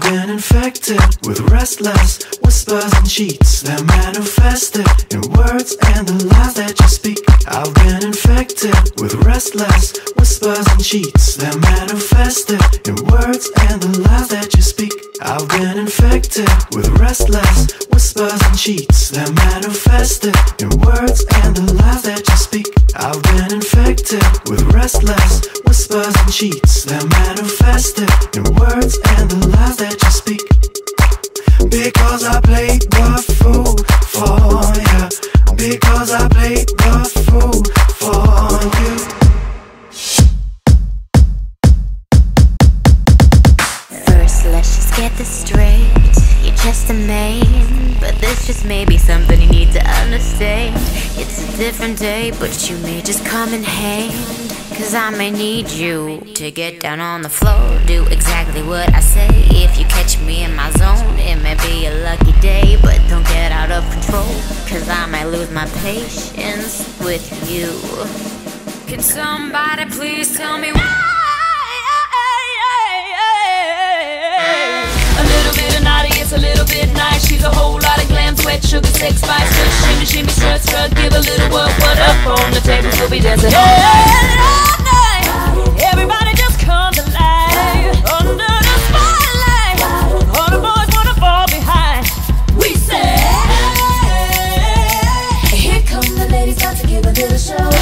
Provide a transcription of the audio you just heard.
been infected with restless whispers and cheats that manifested in words and the lies that you speak. I've been infected with restless whispers and cheats that manifested in words and the lies that you speak. I've been infected with restless whispers and cheats that manifested in words and the lies that you speak. I've been infected with restless whispers and cheats that manifested in words and the lies that you speak. Because I played the fool for you. Because I played the fool for you. First, let's just get this straight. You're just a man, but this just may be something you need to understand. It's a different day, but you may just come in hand. Cause I may need you to get down on the floor, do exactly what I say. If you catch me in my zone, it may be a lucky day, but don't get out of control. Cause I might lose my patience with you. Can somebody please tell me why? A little bit naughty, it's a little bit nice. She's a whole lot of glam, sweat, sugar, sex, spice. Just shimmy, shimmy, strut, strut. Give a little what, what up on the table, we'll be dancing. Hey, But do the show.